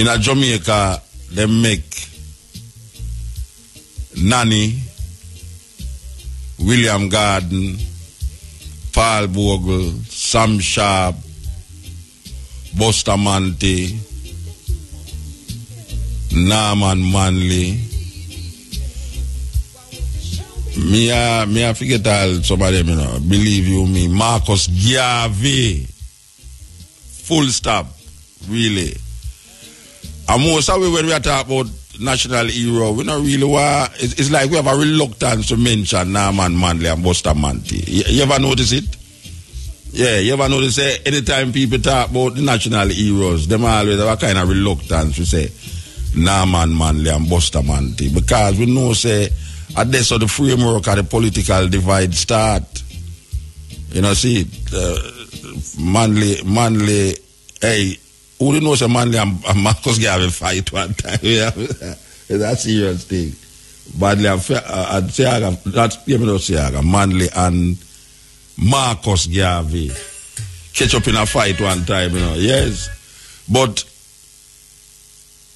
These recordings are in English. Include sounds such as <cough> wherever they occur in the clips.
In a Jamaica, they make Nanny, William Gordon, Paul Bogle, Sam Sharp, Bustamante, Norman Manley. Me, uh, me, I forget all some of them, you know. Believe you me. Marcus Garvey. Full stop. Really. And most of when we talking about national hero, we not really want, it's, it's like we have a reluctance to mention Norman Manley and Bustamante. You, you ever notice it? Yeah, you ever notice eh, anytime people talk about the national heroes, them always have a kind of reluctance to say Norman Manley and Bustamante because we know say at this of the framework of the political divide start. You know, see, uh, Manley, Manley, hey, who do know say Manley and, and Marcus a fight one time? Yeah, <laughs> it's a serious thing. Manley and, uh, and Seaga, not, you know, Seaga, Manley and Marcus Garvey catch up in a fight one time, you know. Yes. But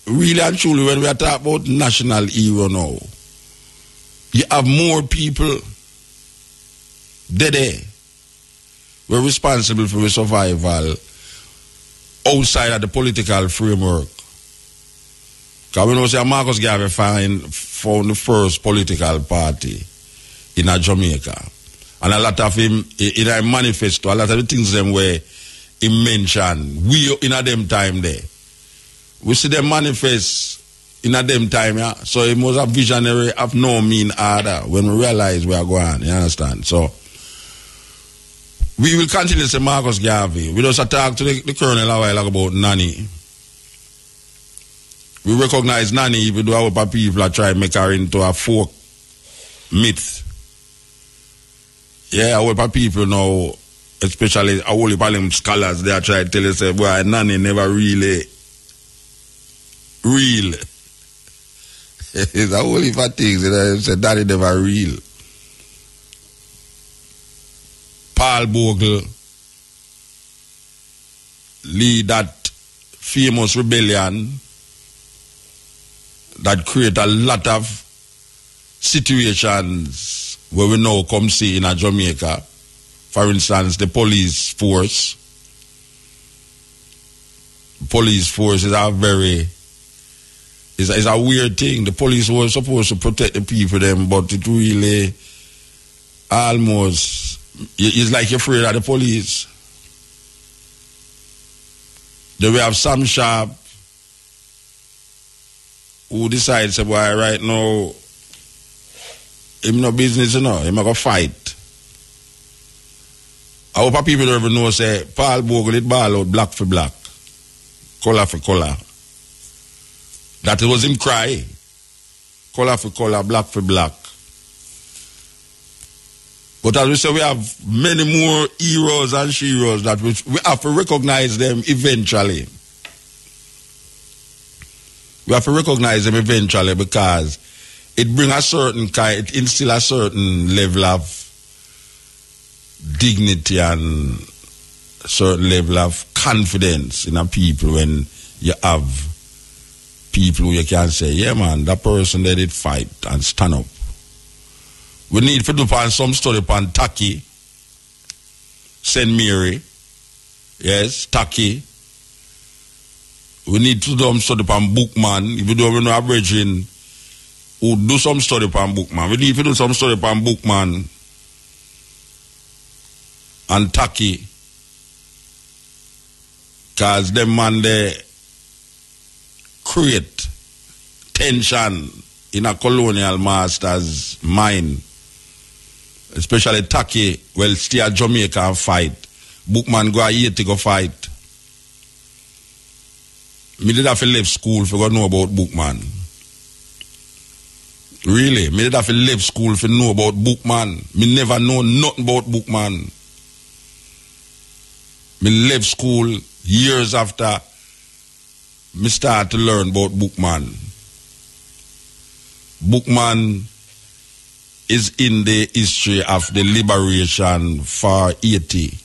really and truly, when we are talking about national hero now, you have more people dead were responsible for the survival outside of the political framework. Because we know say Marcus Garvey find, found the first political party in Jamaica. And a lot of him, in a manifesto, a lot of the things them were he mentioned, we in a them time there. We see them manifest in a them time, yeah. So it was a visionary of no mean order when we realize we are going, you understand? So we will continue to say Marcus Garvey. We just talk to the, the colonel a while ago about Nanny. We recognize Nanny, even though our people are trying to make her into a folk myth. Yeah, our people now, especially our whole them scholars, they are trying to tell us, boy, Nanny never really real. <laughs> it's a whole heap of things. You know, say daddy never real. Paul Bogle lead that famous rebellion that create a lot of situations where we now come see in a Jamaica. For instance, the police force. Police force is a very it's, it's a weird thing. The police were supposed to protect the people, them, but it really almost it's like you're afraid of the police. Then we have Sam Sharp who decides, boy, right now, him no business, you know, him go fight. I hope people don't even know, say, Paul Bogle, it ball out black for black, color for color. That was him cry. Color for color, black for black. But as we say, we have many more heroes and sheroes that we, we have to recognize them eventually. We have to recognize them eventually because it brings a certain kind, it instill a certain level of dignity and certain level of confidence in a people when you have people who you can say, yeah man, that person they did fight and stand up. We need to do some study upon Tacky, St. Mary, yes, Tacky. We need to do some study upon Bookman. If you don't know bridging, who do some study upon Bookman. We need to do some study upon Bookman and Tacky. Because them man they create tension in a colonial master's mind especially well, stay at Jamaica and fight. Bookman go here to go fight. Me did have to leave school for go know about Bookman. Really, me did have to leave school for know about Bookman. Me never know nothing about Bookman. Me left school years after me start to learn about Bookman. Bookman is in the history of the liberation for Haiti,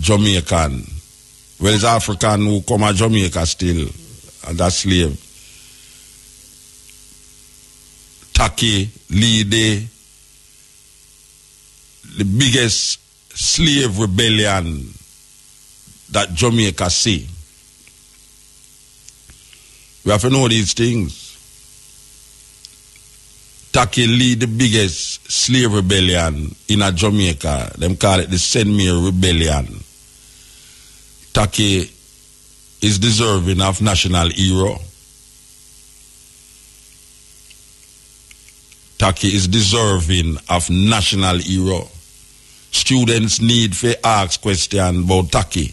Jamaican Well, it's African who come to Jamaica still, and that slave. Tacky lead the, the biggest slave rebellion that Jamaica see. We have to know these things. Tacky lead the biggest slave rebellion in a Jamaica. Them call it the Saint Mary Rebellion. Tacky is deserving of national hero. Tacky is deserving of national hero. Students need to ask question about Tacky.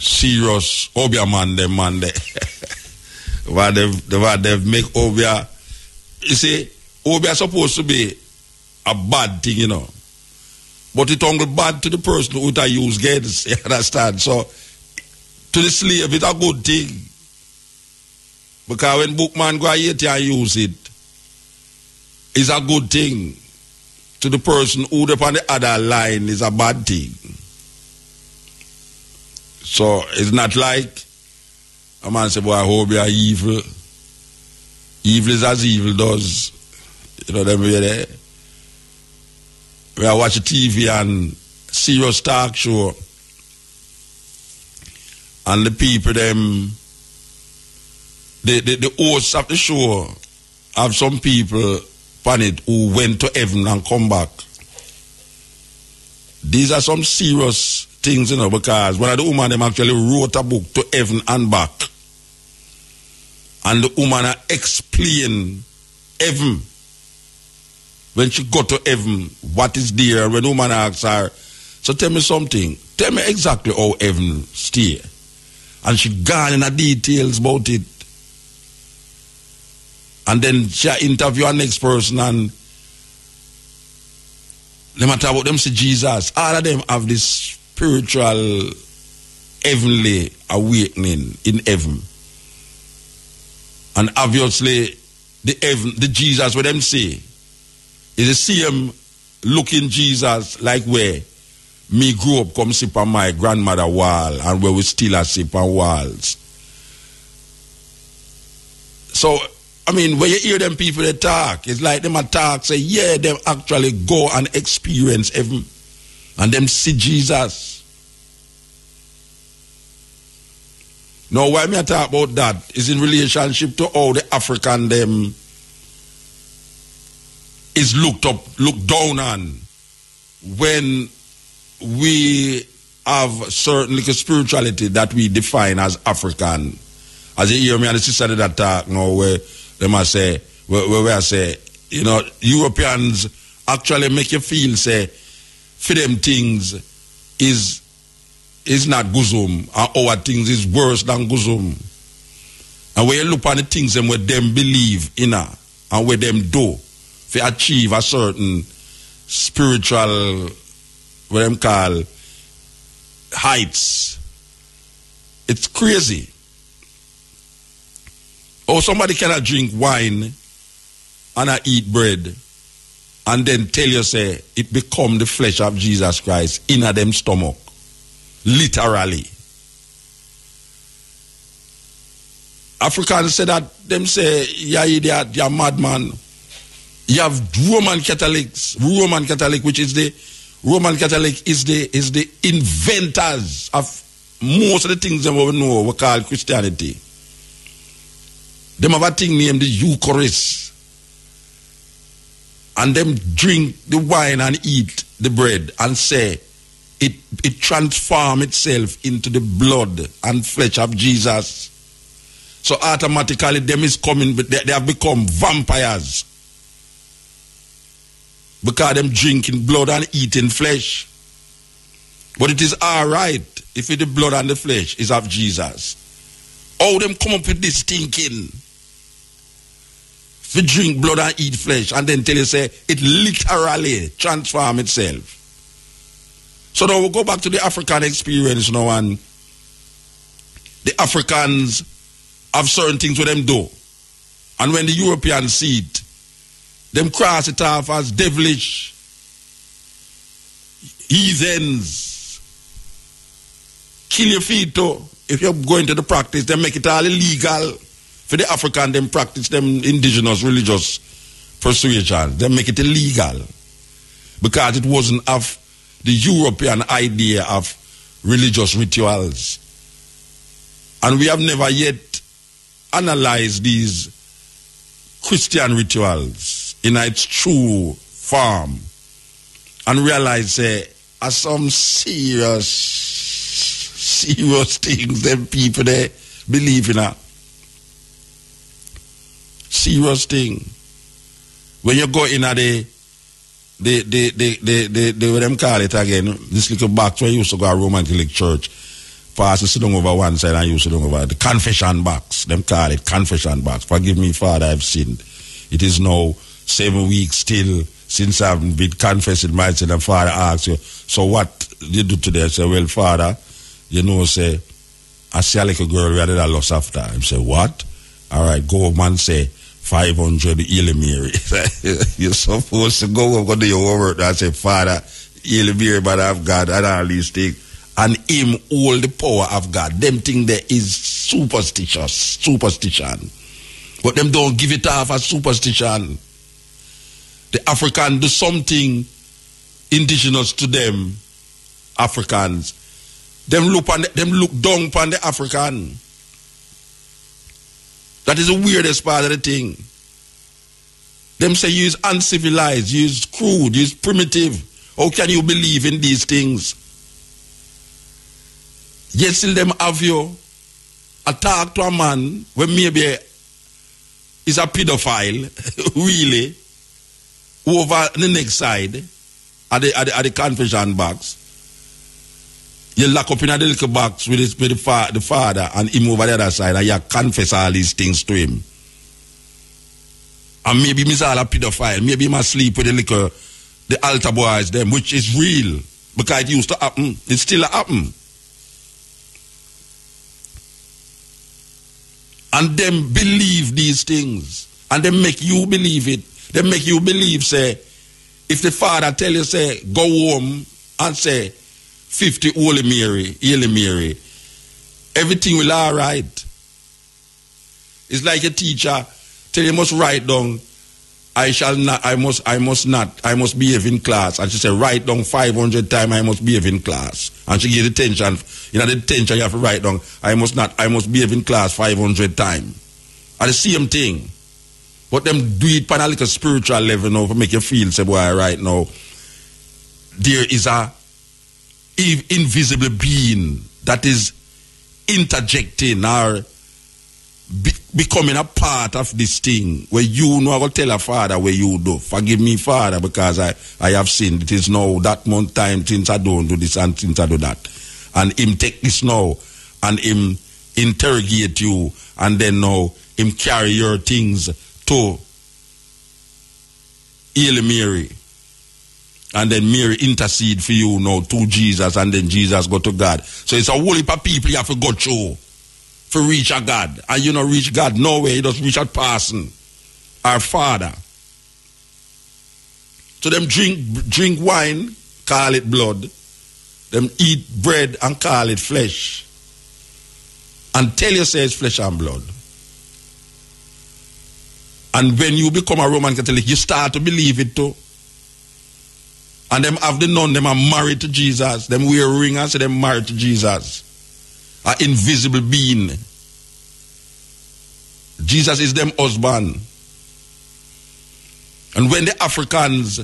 Serious Obeah man them man they <laughs> why they've, they've make Obeah you see Obeah supposed to be a bad thing, you know. But it only bad to the person who I use gains, <laughs> you understand? So to the slave it's a good thing. Because when bookman go here and use it, it's a good thing. To the person who upon the other line is a bad thing. So it's not like a man say, boy, I hope you are evil. Evil is as evil does. You know them way there. We are watching TV and serious talk show. And the people them the, the, the hosts of the show have some people on it who went to heaven and come back. These are some serious things, you know, because one of the woman them actually wrote a book to heaven and back. And the woman explained heaven. When she got to heaven, what is there? When the woman asks her, so tell me something. Tell me exactly how heaven stay. And she gone in the details about it. And then she interview a next person and no matter about them see Jesus. All of them have this spiritual heavenly awakening in heaven. And obviously the the Jesus what them say is the same looking Jesus like where me grew up come sip on my grandmother wall and where we still are sip on walls. So I mean, when you hear them people they talk, it's like them talk, say, yeah, them actually go and experience heaven. And them see Jesus. Now, why me I talk about that is in relationship to all the African them is looked up, looked down on when we have certain like spirituality that we define as African. As you hear me and the sister that talk now where they must say, where, where I say, you know, Europeans actually make you feel, say, for them things is is not guzum, and our things is worse than guzum. And when you look on the things and where them believe in her, and where them do, to achieve a certain spiritual, what them call, heights, it's crazy. Or somebody cannot drink wine and I eat bread and then tell you say it become the flesh of Jesus Christ in them stomach. Literally. Africans say that them say, yeah, idiot, you're madman. You have Roman Catholics, Roman Catholic, which is the Roman Catholic is the is the inventors of most of the things that we know we call Christianity. Them have a thing named the Eucharist. And them drink the wine and eat the bread and say it it transform itself into the blood and flesh of Jesus. So automatically them is coming, but they, they have become vampires. Because them drinking blood and eating flesh. But it is alright if it the blood and the flesh is of Jesus. All them come up with this thinking. If you drink blood and eat flesh, and then tell you say it literally transform itself. So now we go back to the African experience now, and the Africans have certain things with them do. And when the Europeans see it, them cross it off as devilish. heathens. Kill your feet too. If you're going to the practice, they make it all illegal. For the African, them practice them indigenous religious persuasion. They make it illegal. Because it wasn't of the European idea of religious rituals. And we have never yet analyzed these Christian rituals in its true form and realize uh, are some serious, serious things them people they believe in. Uh. Serious thing. When you go in at the the the the the the, the what them call it again, this little box where you used to go a Roman Catholic church. Pastor sit down over one side and you sit down over the confession box. Them call it confession box. Forgive me, Father, I've sinned. It is now seven weeks still since I've been confessing my sin. And Father asks you, so what you do today? I say, well, Father, you know, say, I see a little girl we had a lost after. I say, what? All right, go home and say, 500 Hail Mary. <laughs> You're supposed to go and do your homework. I say, Father, Hail Mary, but I've God, and all these things. And him all the power of God. Them thing there is superstitious, superstition. But them don't give it off as superstition. The African do something indigenous to them, Africans. Them look on the, them look down upon the African. That is the weirdest part of the thing. Them say you is uncivilized, you is crude, you is primitive. How can you believe in these things? Yet still them have you attack to a man when maybe is a pedophile, <laughs> really, over the next side at the, at the, at the confession box. You lock up in a little box with, his, with the, fa- the father and him over the other side and you confess all these things to him. And maybe he's all a pedophile. Maybe he must sleep with the little, the altar boys them, which is real. Because it used to happen. It still happen. And them believe these things. And they make you believe it. They make you believe, say, if the father tell you, say, go home and say, 50 Holy Mary, Holy Mary, everything will all right. It's like a teacher tell you must write down, I shall not, I must, I must not, I must behave in class. And she said, write down 500 times, I must behave in class. And she the tension, you know, the tension you have to write down, I must not, I must behave in class 500 times. And the same thing. But them do it on a little spiritual level now make you feel, say, boy, right now, there is a invisible being that is interjecting or be, becoming a part of this thing where you know I will tell a father where you do. Forgive me, father, because I, I have sinned. It is now that month time since I don't do this and since I do that. And him take this now and him interrogate you and then now him carry your things to Hail Mary. And then Mary intercede for you now to Jesus and then Jesus go to God. So it's a whole heap of people you have to go through for reach a God. And you know reach God nowhere, you just reach a person. Our Father. So them drink drink wine, call it blood. Them eat bread and call it flesh. And tell it's flesh and blood. And when you become a Roman Catholic, you start to believe it too. And them have the nun, them are married to Jesus. Them wear ring and say them married to Jesus. An invisible being. Jesus is them husband. And when the Africans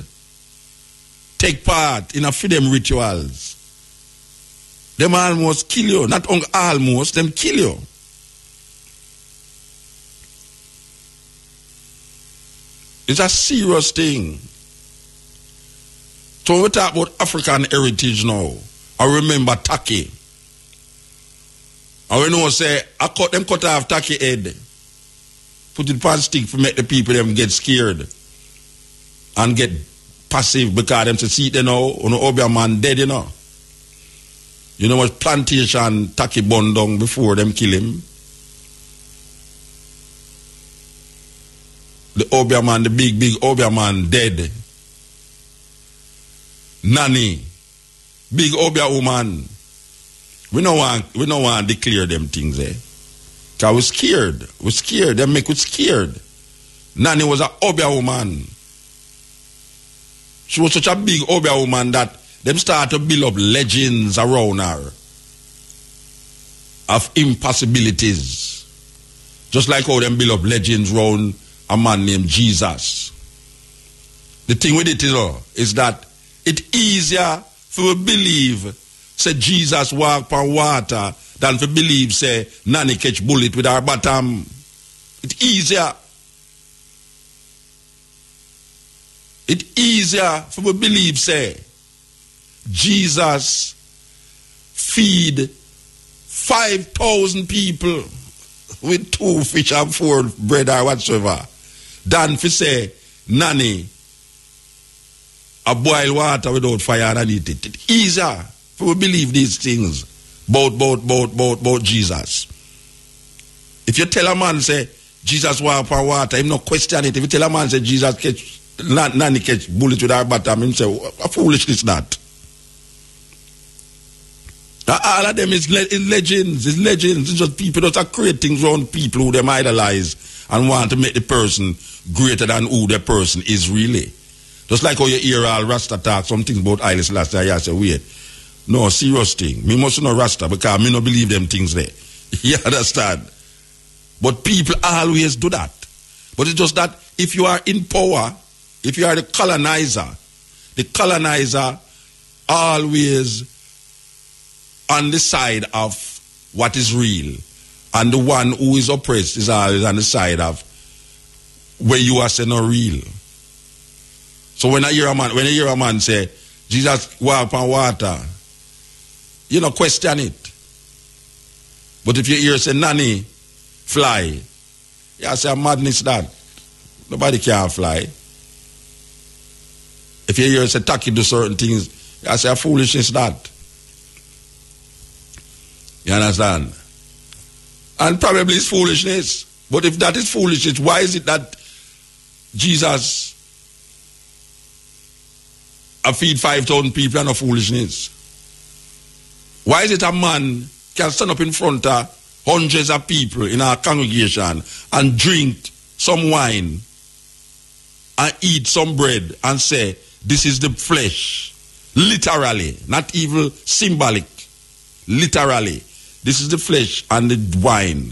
take part in a freedom rituals, them almost kill you. Not only almost, them kill you. It's a serious thing. So when we talk about African heritage now, I remember Tacky. I we say I cut them cut off Tacky head. Put it on stick to make the people them get scared and get passive because them to see they know on the Obeah man dead, you know. You know what plantation Tacky down before them kill him? The Obeah man, the big, big Obeah man dead. Nanny big Obeah woman. We don't want we don't want declare them things, eh? Cause we're scared. We're scared. They make us scared. Nanny was a Obeah woman. She was such a big Obeah woman that them start to build up legends around her of impossibilities. Just like how them build up legends around a man named Jesus. The thing with it is, uh, is that it's easier for believe say Jesus walk on water than for believe say nanny catch bullet with her bottom. It's easier. It's easier for we believe say Jesus feed 5,000 people with two fish and four bread or whatsoever than for say nanny a boil water without fire underneath it. It's easier for we believe these things about, about, about, about, about Jesus. If you tell a man say Jesus walk on water, him not question it. If you tell a man say Jesus catch nanny catch bullet with our bottom, him say what foolishness that. All of them is, le- is legends, is legends. It's just people that are creating around people who them idolize and want to make the person greater than who the person is really. Just like how you hear all Rasta talk, some things about Haile Selassie, I say, wait. No, serious thing. Me must know Rasta because me no believe them things there. <laughs> you understand? But people always do that. But it's just that if you are in power, if you are the colonizer, the colonizer always on the side of what is real. And the one who is oppressed is always on the side of where you are saying not real. So when I hear a man, when I hear a man say, Jesus walk on water, you know, question it. But if you hear say, Nanny, fly, you say, a madness that. Nobody can fly. If you hear say, Tacky do certain things, you say, a foolishness that. You understand? And probably it's foolishness. But if that is foolishness, why is it that Jesus I feed 5,000 people and a foolishness? Why is it a man can stand up in front of hundreds of people in our congregation and drink some wine and eat some bread and say, this is the flesh. Literally, not even symbolic. Literally. This is the flesh and the wine.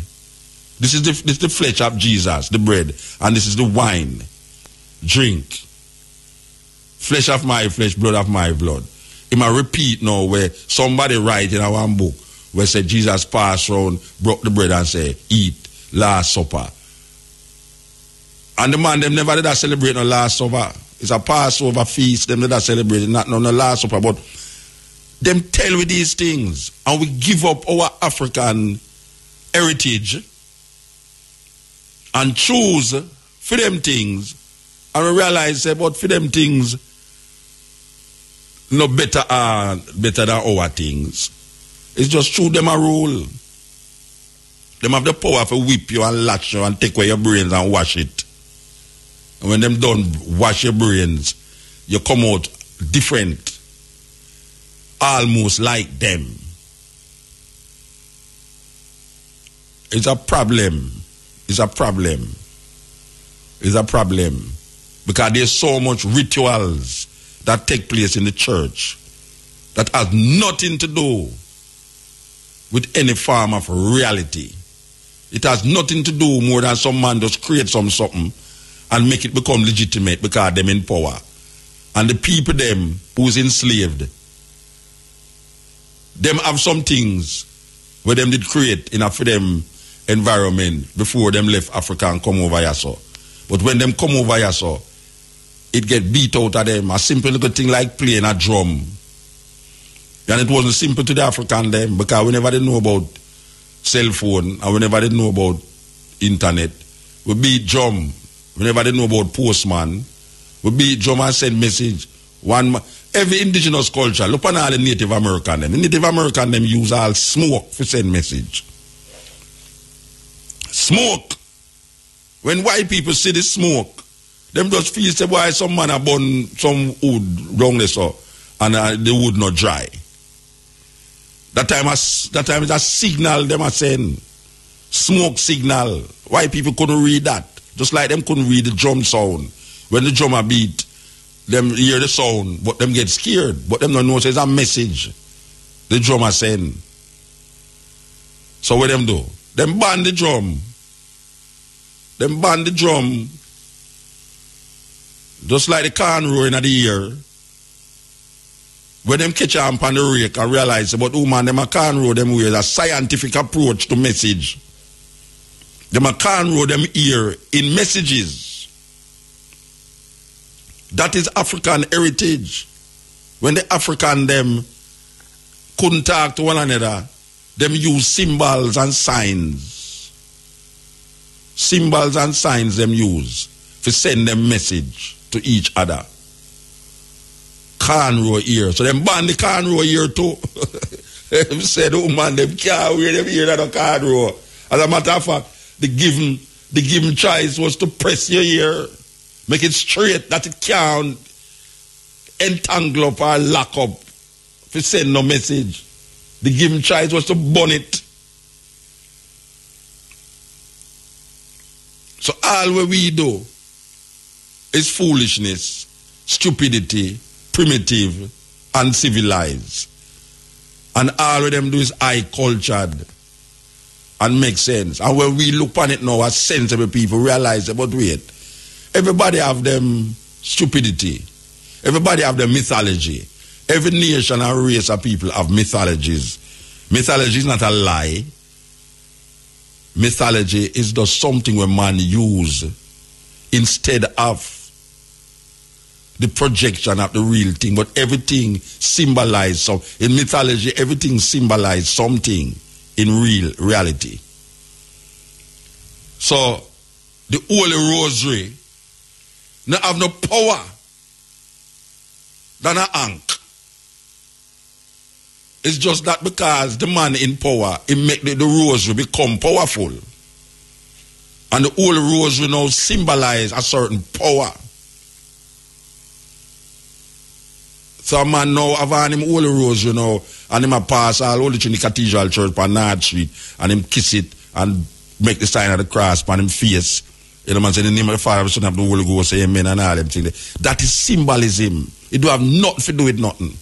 This is the, this is the flesh of Jesus, the bread, and this is the wine. Drink. Flesh of my flesh, blood of my blood. It might repeat now where somebody write in our book where said Jesus passed around, broke the bread and said, eat last supper. And the man them never did that celebrate no last supper. It's a Passover feast, them did that celebrate, not no, no last supper, but them tell we these things and we give up our African heritage and choose for them things and we realize say, but for them things no better uh, better than our things. It's just true them a rule. Them have the power to whip you and latch you and take away your brains and wash it. And when them done wash your brains, you come out different. Almost like them. It's a problem. It's a problem. It's a problem. Because there's so much rituals that take place in the church that has nothing to do with any form of reality. It has nothing to do more than some man just create some something and make it become legitimate because them in power. And the people them who's enslaved, them have some things where them did create in a for them environment before them left Africa and come over here so. But when them come over here so, it get beat out of them. A simple little thing like playing a drum. And it wasn't simple to the African them because we never did know about cell phone and we never did know about internet. We beat drum. We never did know about postman. We beat drum and send message. One every indigenous culture, look on all the Native American them. The Native American them use all smoke to send message. Smoke. When white people see the smoke, them just feel say why some man a burn some wood down so and uh, the wood not dry. That time, as, that time is a signal them are saying. Smoke signal. Why people couldn't read that? Just like them couldn't read the drum sound. When the drummer beat, them hear the sound, but them get scared. But them don't know it's a message the drummer send. So what them do? Them ban the drum. Them ban the drum. Just like the corn roaring at the ear. When them catch on on the rake and realize about who man them a roll them way, a scientific approach to message. Them a roll them ear in messages. That is African heritage. When the African them couldn't talk to one another, them use symbols and signs. Symbols and signs them use to send them message to each other cornrow ear. So them ban the cornrow ear too. <laughs> them said, oh man, them can't wear them ear that a cornrow. As a matter of fact, the given the given choice was to press your ear, make it straight that it can't entangle up or lock up to send no message. The given choice was to burn it. So all what we do is foolishness, stupidity, primitive, uncivilized. And all of them do is high cultured and make sense. And when we look on it now as sensible people realize but wait, everybody have them stupidity. Everybody have their mythology. Every nation and race of people have mythologies. Mythology is not a lie. Mythology is just something where man use instead of the projection of the real thing, but everything symbolizes so in mythology, everything symbolizes something in real reality. So the Holy Rosary now have no power than an ankh. It's just that because the man in power, he make the, the rosary become powerful. And the Holy Rosary now symbolize a certain power. So a man now have on him holy rose, you know, and him a pass all Holy Trinity Cathedral Church on North Street, and him kiss it and make the sign of the cross on him face. You know, man say the name of the Father, the Son, of the Holy Ghost, say amen and all them things. That is symbolism. It do have nothing to do with nothing.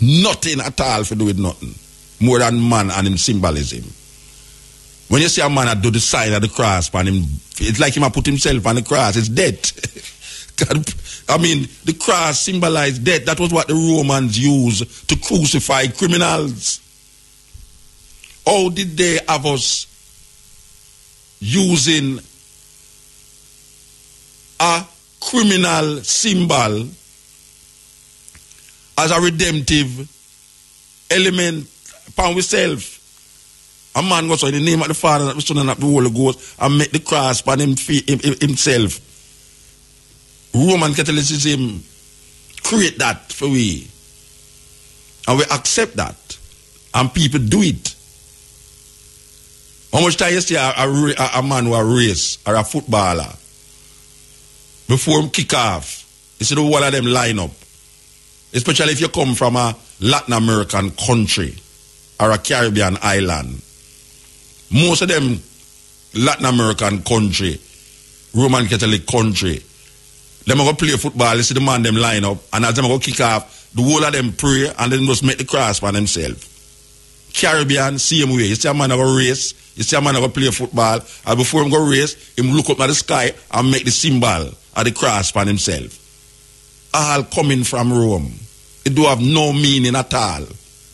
Nothing at all to do with nothing. More than man and him symbolism. When you see a man that do the sign of the cross on him, it's like him a put himself on the cross. It's dead. <laughs> I mean, the cross symbolized death. That was what the Romans used to crucify criminals. How did they have us using a criminal symbol as a redemptive element upon ourselves? A man goes in the name of the Father, the Son, and the Holy Ghost and make the cross upon him, himself. Roman Catholicism create that for we. And we accept that. And people do it. How much time you see a, a, a man who a race or a footballer before him kick off, you see the whole of them line up. Especially if you come from a Latin American country or a Caribbean island. Most of them Latin American country, Roman Catholic country, them go play football, you see the man them line up, and as them go kick off, the whole of them pray and then just make the cross for themselves. Caribbean, same way. You see a man go race, you see a man go play football, and before him go race, him look up at the sky and make the symbol of the cross for himself. All coming from Rome. It do have no meaning at all,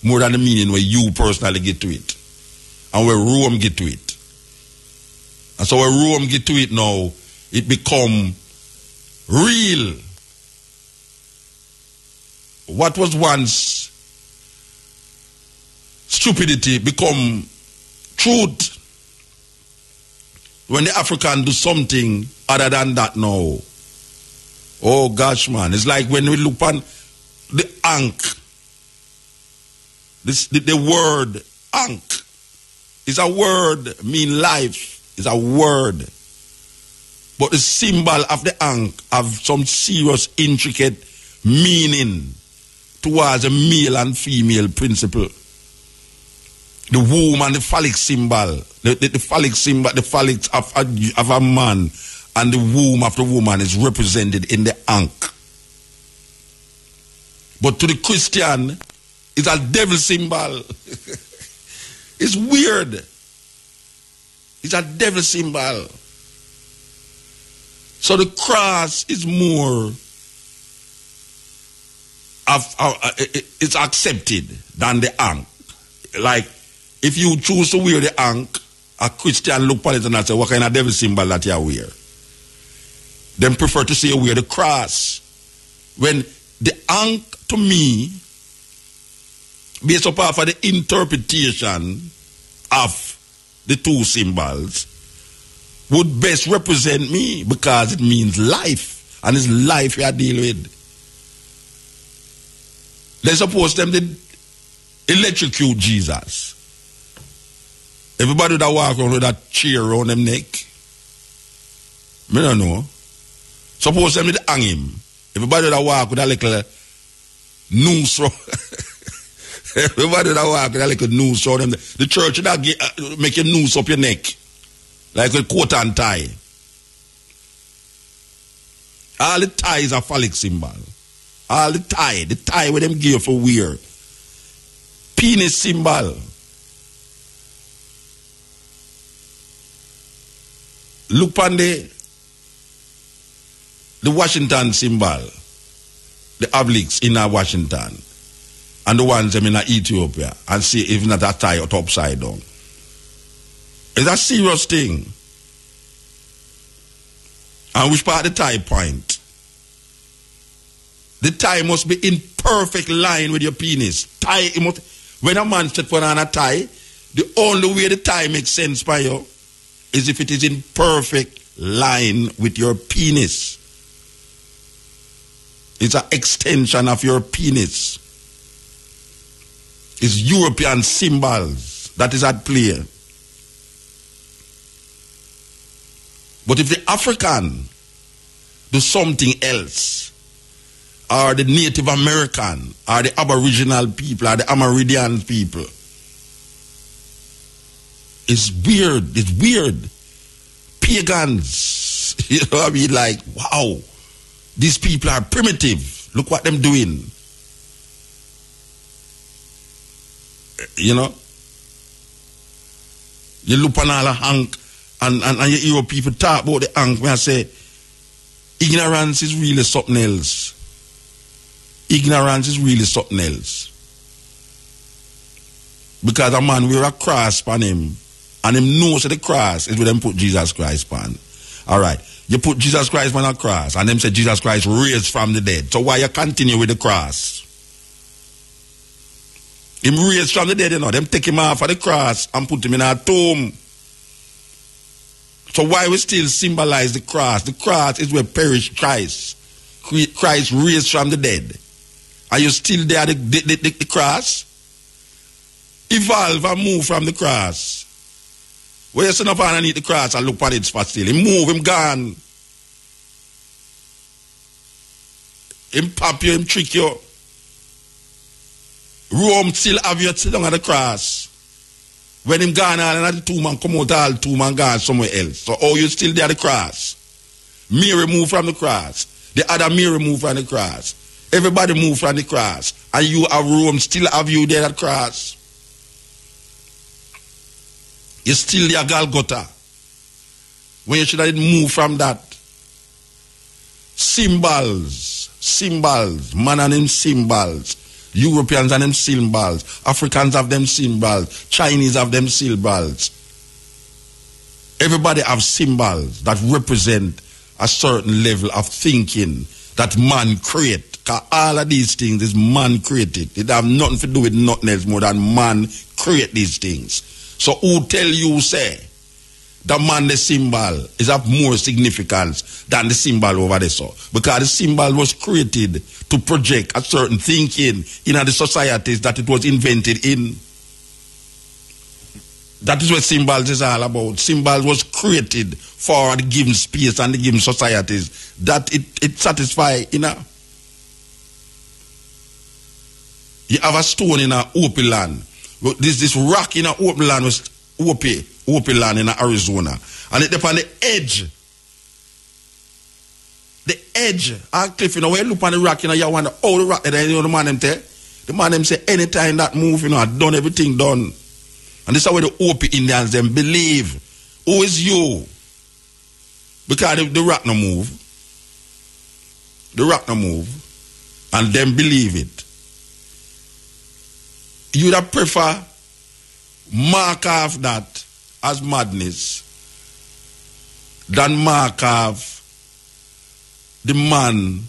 more than the meaning where you personally get to it. And where Rome get to it. And so where Rome get to it now, it become real. What was once stupidity become truth when the African do something other than that now. Oh gosh, man. It's like when we look on the ankh. This, the, the word ankh is a word mean life. Is a word. But the symbol of the ankh have some serious, intricate meaning towards a male and female principle. the womb and the phallic symbol, the, the, the phallic symbol, the phallic of, of a man and the womb of the woman is represented in the ankh. But to the Christian, it's a devil symbol. <laughs> it's weird. It's a devil symbol. So the cross is more of, uh, it's accepted than the ankh. Like if you choose to wear the ankh, a Christian look upon it and say, what kind of devil symbol that you wear? Them prefer to say you wear the cross. When the ankh to me, based upon of the interpretation of the two symbols, would best represent me because it means life. And it's life we are dealing with. Let's suppose them did electrocute Jesus. Everybody that walk around with that chair around them neck. Me don't know. Suppose them did hang him. Everybody that walk with a little noose <laughs> Everybody that walk with a little noose around them. The church that get, uh, make a noose up your neck. Like a coat and tie. All the ties are phallic symbol. All the tie. The tie with them give for wear. Penis symbol. Look on the the Washington symbol, the obelisks in Washington, and the ones them in Ethiopia, and see if not that tie or upside down. It's a serious thing. And which part of the tie point? The tie must be in perfect line with your penis. Tie, must, when a man set for on a tie, the only way the tie makes sense by you is if it is in perfect line with your penis. It's an extension of your penis. It's European symbols that is at play. But if the African do something else, or the Native American, or the Aboriginal people, or the Amerindian people, it's weird. It's weird. Pagans, <laughs> you know what I mean? Like, wow, these people are primitive. Look what them doing. Eh, you know? You look on all the hank and, and, and you hear people talk about the hank when I say ignorance is really something else. Ignorance is really something else. Because a man wear a cross on him and him knows that the cross is where them put Jesus Christ on. All right. You put Jesus Christ on a cross and them say Jesus Christ raised from the dead. So why you continue with the cross? Him raised from the dead, you know. Them take him off of the cross and put him in a tomb. So why we still symbolize the cross? The cross is where perished Christ. Christ raised from the dead. Are you still there, the, the, the, the cross? Evolve and move from the cross. Where you sit up underneath the cross and look at it for still. He move, him gone. Him pop you, him trick you. Rome still have you sit at the cross. When him gone all and the two man come out all two man gone somewhere else. So oh you still there the cross. Mary move from the cross. The other Mary move from the cross. Everybody move from the cross. And you have room, still have you there at the cross. You still there Golgotha. When you should have moved from that. Symbols. Symbols. Man and them symbols. Europeans have them symbols. Africans have them symbols. Chinese have them symbols. Everybody have symbols that represent a certain level of thinking that man create. Cause all of these things is man created. It have nothing to do with nothing else more than man create these things. So who tell you say the man the symbol is of more significance than the symbol over there so because the symbol was created to project a certain thinking in the societies that it was invented in. That is what symbols is all about. Symbols was created for the given space and the given societies that it, it satisfy you know you have a stone in a open land. This this rock in a open land was open, open land in Arizona. And it depends on the edge. The edge. A cliff, you know, when you look on the rock, you know, you wonder, oh, the rock, and you know, the man them tell. The man them say, anytime that move, you know, I done everything done. And this is where the Hopi Indians them believe. Who is you? Because the, the rock no move. The rock no move. And them believe it. You'd have prefer mark off that as madness than mark the man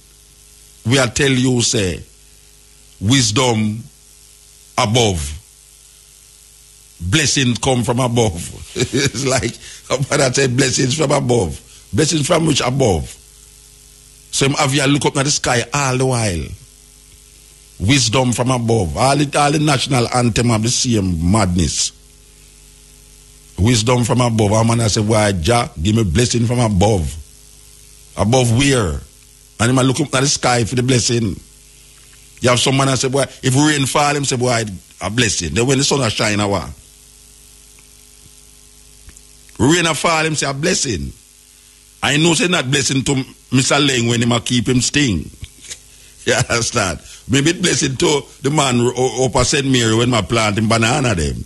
we are tell you say wisdom above blessings come from above. <laughs> it's like I said, blessings from above. Blessings from which above? So have you look up at the sky all the while. Wisdom from above. All the, all the national anthem of the same madness. Wisdom from above. I'm gonna say, why Jah, give me blessing from above. Above where? And I'm look up at the sky for the blessing. You have someone that say, boy, if rain fall, him say, boy, a blessing. Then when the sun shine, a what? Rain a fall, him say a blessing. I know say not blessing to Mr. Leng when him a keep him sting. <laughs> you understand? Maybe blessing to the man up at St. Mary when I plant banana them.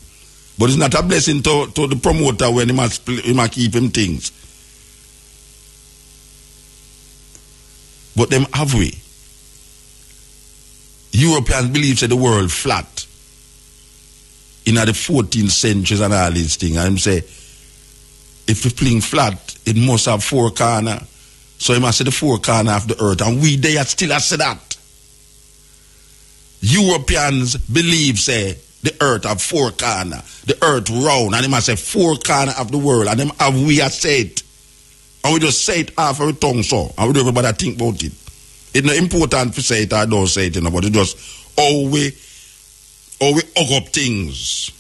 But it's not a blessing to, to the promoter when he must he must keep him things. But them have we. Europeans believe that the world flat. In the 14th centuries and all these things. And say if it's playing flat, it must have four corner. So it must say the four corner of the earth. And we there still have said that. Europeans believe, say, the earth have four corner. The earth round. And they must say four corner of the world. And them have we have said. And we just say it half our tongue so. And we don't everybody think about it. It's not important to say it or don't say it, you know, but it just how we how we hug up things.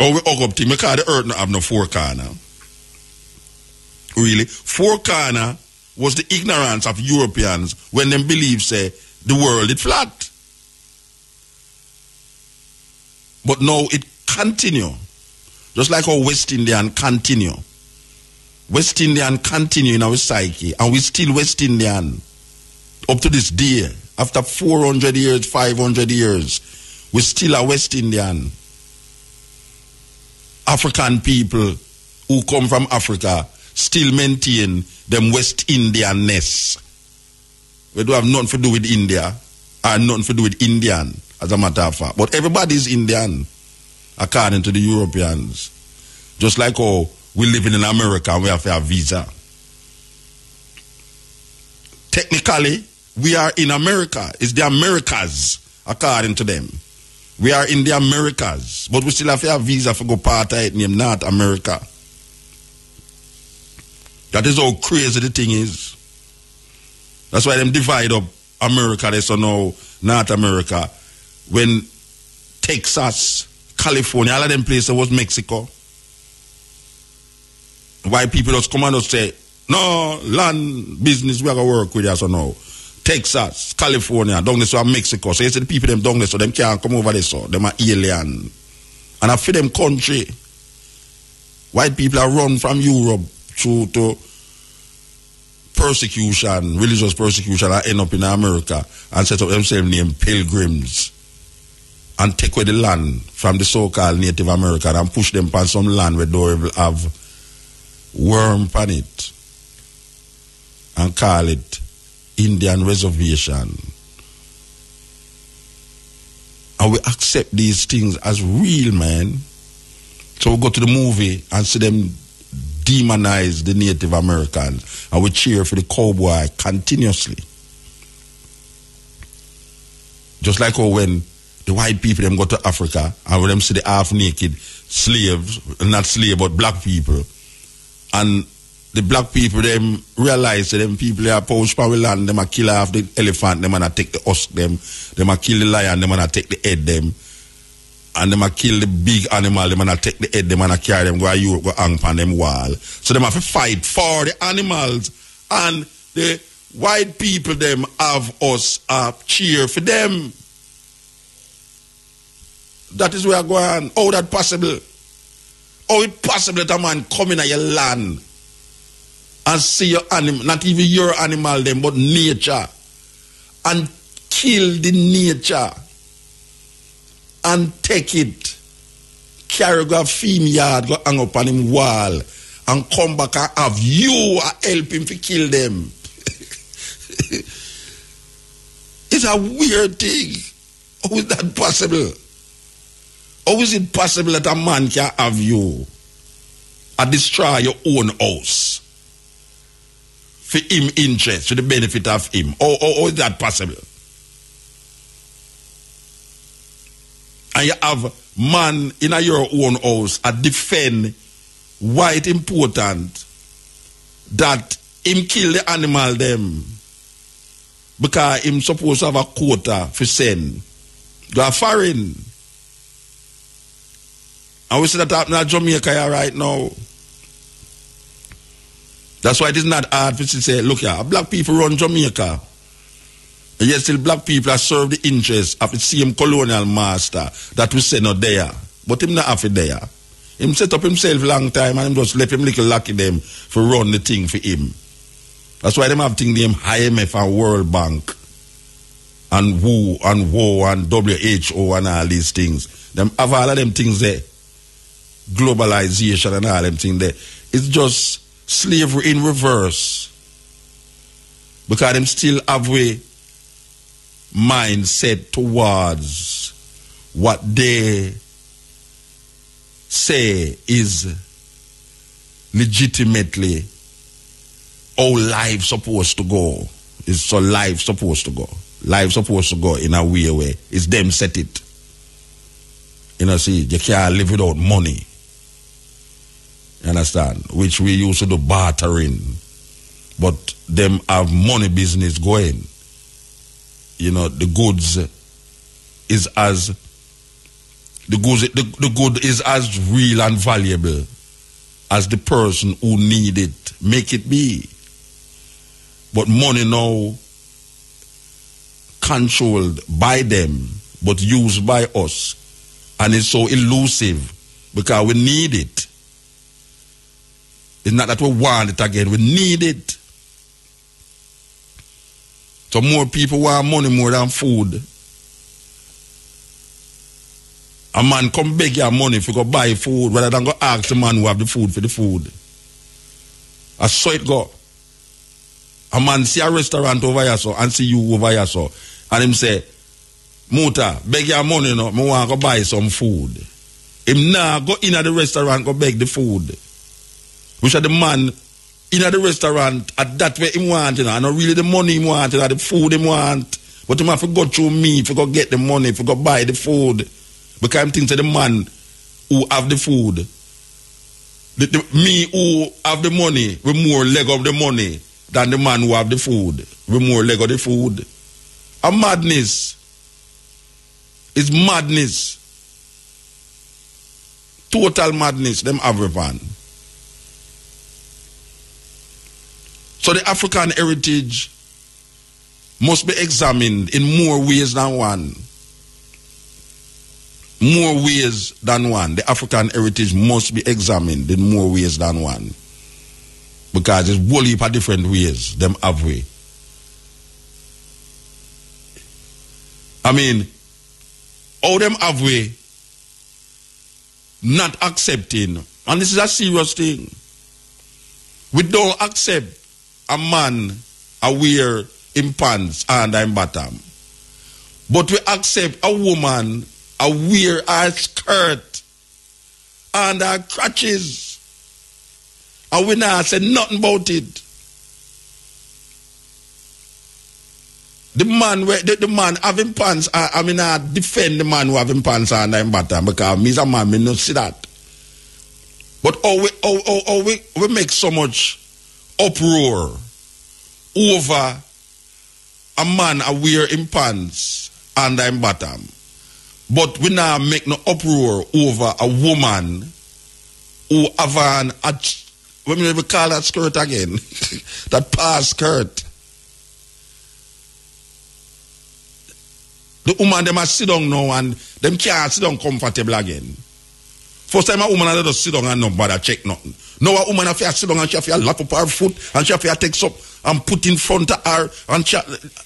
Or we hug up things because the earth not have no four corner. Really? Four corner was the ignorance of Europeans when them believe say the world is flat. But now it continue. Just like our West Indian continue. West Indian continue in our psyche and we still West Indian up to this day. After 400 years, 500 years, we still a West Indian. African people who come from Africa still maintain them West Indianness. We don't have nothing to do with India and nothing to do with Indian, as a matter of fact. But everybody is Indian, according to the Europeans. Just like how we living in America and we have a visa. Technically, we are in America. It's the Americas, according to them. We are in the Americas, but we still have a visa for go part of it named North America. That is how crazy the thing is. That's why them divide up America, they so now North America. When Texas, California, all of them places was Mexico. Why people just come and just say, no, land business, we are to work with us or no. Texas, California, down there so Mexico. So you see the people them down there so them can't come over there so them are alien. And I feel them country. White people are run from Europe to to persecution, religious persecution, and end up in America and set up themselves named pilgrims and take away the land from the so-called Native American and push them on some land where they have worm on it and call it Indian reservation. And we accept these things as real, man. So we go to the movie and see them demonize the Native Americans and we cheer for the cowboy continuously. Just like how when the white people them go to Africa and when them see the half naked slaves, not slave but black people, and the black people them realize that them people are poach power land, them a kill off the elephant, them and a take the husk them, them a kill the lion, them and a take the head them. And them a kill the big animal, them and take the head them and carry them go a Europe, go hang on them wall. So them have to fight for the animals and the white people them have us uh, cheer for them. That is where I go on. How that possible? How it possible that a man come in your land and see your animal, not even your animal them, but nature, and kill the nature and take it, carry go film yard, go hang up on him wall, and come back and have you help him to kill them. <laughs> it's a weird thing. How is that possible? How is it possible that a man can have you and destroy your own house for him interest, for the benefit of him? How, how, how is that possible? And you have man in your own house and defend why it important that him kill the animal them because him supposed to have a quota for send. Go foreign. And we see that happening at Jamaica right now. That's why it is not hard for to say, look here, black people run Jamaica. Yet still black people are serve the interests of the same colonial master that we send out there. But him not have it there. Him set up himself long time and him just left him little lucky them for run the thing for him. That's why them have thing named IMF and World Bank and WHO and WHO and WHO and all these things. Them have all of them things there. Globalization and all them things there. It's just slavery in reverse. Because them still have a mindset towards what they say is legitimately how life supposed to go. Is so life supposed to go. Life supposed to go in a weird way it's them set it. You know, see, you can't live without money. You understand? Which we used to do bartering. But them have money business going. You know, the goods is as the goods the, the good is as real and valuable as the person who need it. Make it be. But money now controlled by them, but used by us. And it's so elusive because we need it. It's not that we want it again, we need it. So more people want money more than food. A man come beg your money if you go buy food rather than go ask the man who have the food for the food. I saw it go. A man see a restaurant over here so and see you over here so. And him say, Muta, beg your money no, me want go buy some food. Him now go in at the restaurant go beg the food. Which are the man in at the restaurant at that way him want, you know, and not really the money him want, you know, the food him want. But him have to go through me if you go get the money, if you go buy the food. Because I'm thinking the man who have the food, the, the, me who have the money, with more leg of the money than the man who have the food, with more leg of the food. A madness. It's madness. Total madness, them everyone. So the African heritage must be examined in more ways than one. More ways than one. The African heritage must be examined in more ways than one. Because it's whole heap of different ways, them have way. I mean, all them have way not accepting, and this is a serious thing. We don't accept a man a wear in pants and in bottom. But we accept a woman a wear a skirt and her crutches. And we not say nothing about it. The man where the, the man having pants, I, I mean I defend the man who having pants and I'm bottom because me a man, me not see that. But oh we oh, oh, oh we, we make so much uproar over a man a wear in pants and in bottom. But we now make no uproar over a woman who have an what we call that skirt again? <laughs> that pass skirt. The woman them a sit down now and them can't sit down comfortable again. First time a woman had to sit down and not bother check nothing. Now a woman have to sit down and she have to lock up her foot and she have to take up and put in front of her and she,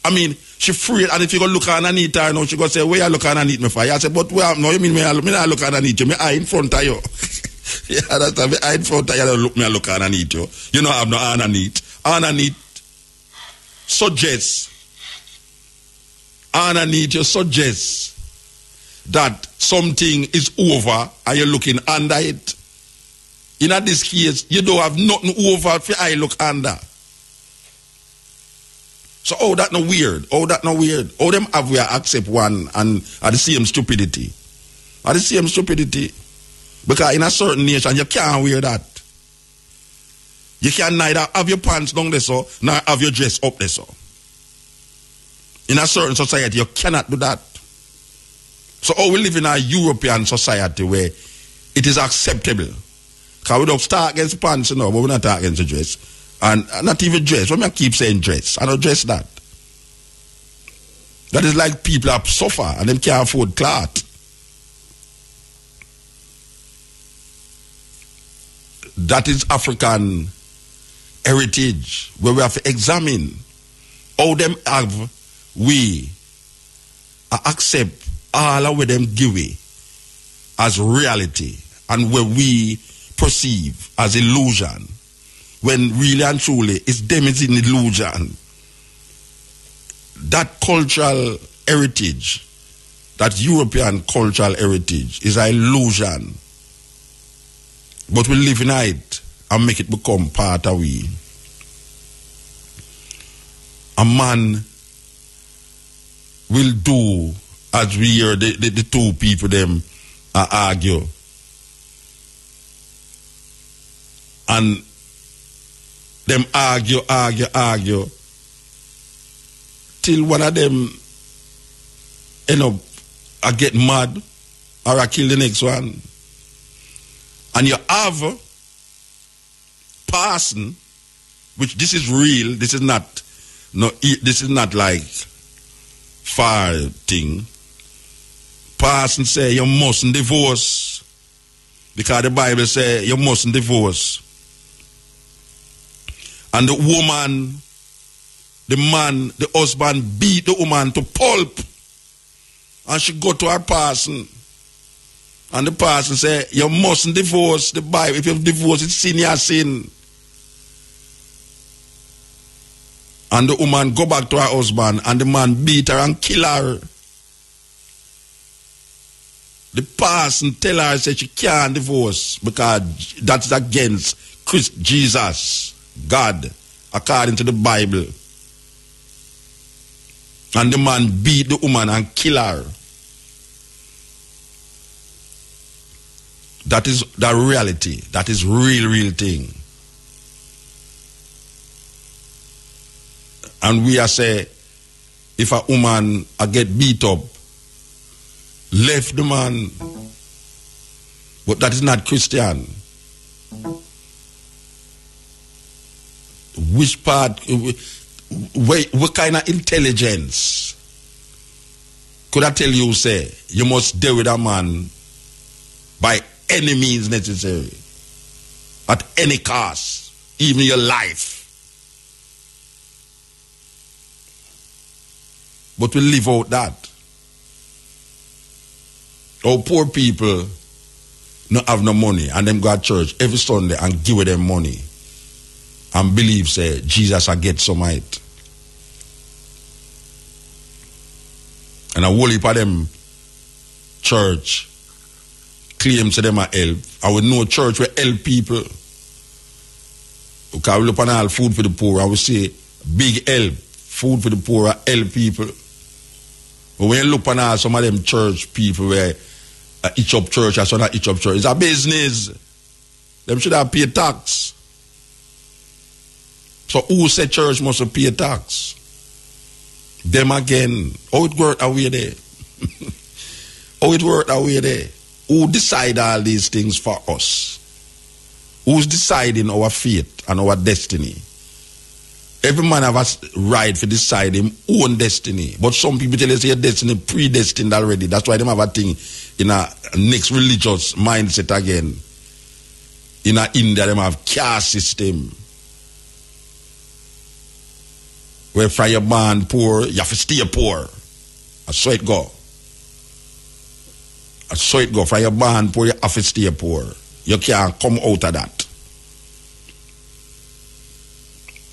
I mean, she free and if you go look underneath her now, she go say, where you look underneath me for? I say, but where, no, you mean me, I, me not look underneath you, me eye in front of you. <laughs> yeah, that's me eye in front of you, don't look me, I look underneath you. You know I have no underneath. Underneath suggests underneath you suggest that something is over and you're looking under it. In this case, you don't have nothing over if I look under. So oh that no weird. Oh that no weird. Oh them have we accept one and at the same stupidity. At the same stupidity. Because in a certain nation you can't wear that. You can neither have your pants down there so nor have your dress up there so. In a certain society, you cannot do that. So, oh, we live in a European society where it is acceptable. Because we don't start against pants, you know, but we're not talking against dress. And uh, not even dress. When I keep saying dress, I don't dress that. That is like people that suffer and them can't afford cloth. That is African heritage where we have to examine how them have we accept all of them give as reality. And where we perceive as illusion when really and truly it's them is an illusion that cultural heritage that european cultural heritage is an illusion. But we live in it and make it become part of we. A man will do as we hear the, the, the two people them uh, argue. And them argue, argue, argue till one of them you know I get mad or I kill the next one. And you have person, which this is real, this is not no this is not like far thing. Pass and say you mustn't divorce. Because the Bible say you mustn't divorce. And the woman, the man, the husband beat the woman to pulp. And she go to her person. And the person say, you mustn't divorce the Bible. If you divorce, it's sin, sin. And the woman go back to her husband and the man beat her and kill her. The person tell her say she can't divorce because that's against Christ Jesus, God, according to the Bible. And the man beat the woman and kill her. That is the reality. That is real, real thing. And we are say, if a woman a get beat up, left the man. But that is not Christian. Which part, what, what kind of intelligence could I tell you, say, you must deal with a man by any means necessary, at any cost, even your life. But we live out that. Our poor people not have no money and them go to church every Sunday and give them money and believe say Jesus I get some it. And a whole heap of them church claim to them a help. I would know church will help people. Because we look on all food for the poor, I would say big help. Food for the poor, help people. But when you look on all some of them church people where each up church, or not each up church, it's a business. Them should have paid tax. So who said church must pay tax? Them again. How it work away there? <laughs> How it work away there? Who decide all these things for us? Who's deciding our fate and our destiny? Every man have a right for decide him own destiny. But some people tell us your destiny predestined already. That's why them have a thing in a next religious mindset again. In a India, them have caste system. Where from your poor, you have to stay poor. That's so it go. That's so it go. From your poor, you have to stay poor. You can't come out of that.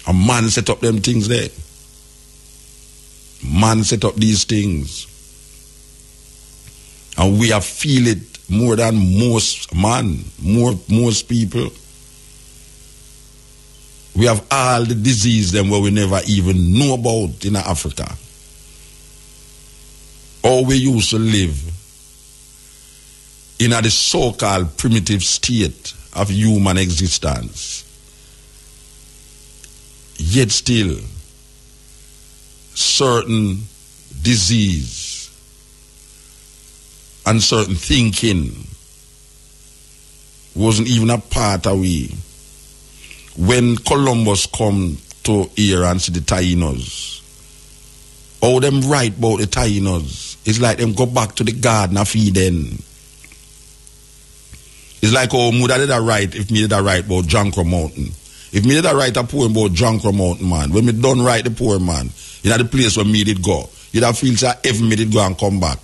A man set up them things there. Man set up these things. And we have feel it more than most man, more most people. We have all the disease them where we never even know about in Africa. Or we used to live in a the so-called primitive state of human existence. Yet still, certain disease and certain thinking wasn't even a part of we. When Columbus come to here and see the Tainos, all them right about the Tainos, it's like them go back to the garden of Eden. It's like, oh, Muta did a right if me did a right about John Crow Mountain. If me did a right a poem about John Crow Mountain, man, when me done right the poor man, you know the place where me did go, you'd have feel say heaven me did go and come back.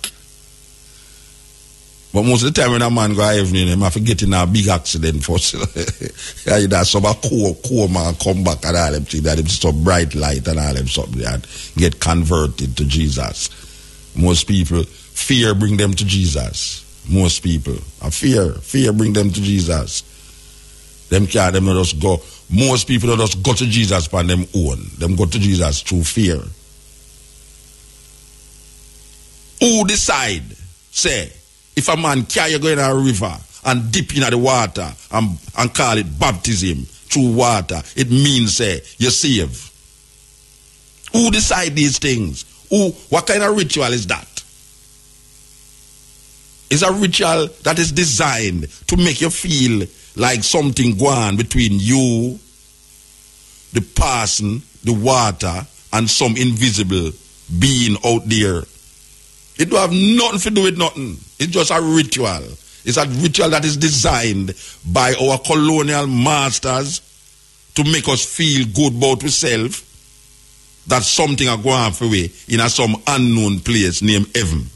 But most of the time when a man go heaven, him have to in a big accident first. <laughs> yeah, you know, some a cool, cool man come back and all them things, that them so bright light and all them something and get converted to Jesus. Most people, fear bring them to Jesus. Most people. A fear, fear bring them to Jesus. Them can't, them not just go. Most people don't just go to Jesus by them own. Them go to Jesus through fear. Who decide, say, if a man carry go in a river and dip in the water and, and call it baptism through water, it means, say, you save. Who decide these things? Who, what kind of ritual is that? It's a ritual that is designed to make you feel like something going between you, the person, the water, and some invisible being out there. It don't have nothing to do with nothing. It's just a ritual. It's a ritual that is designed by our colonial masters to make us feel good about ourselves that something are going on for we in a some unknown place named heaven.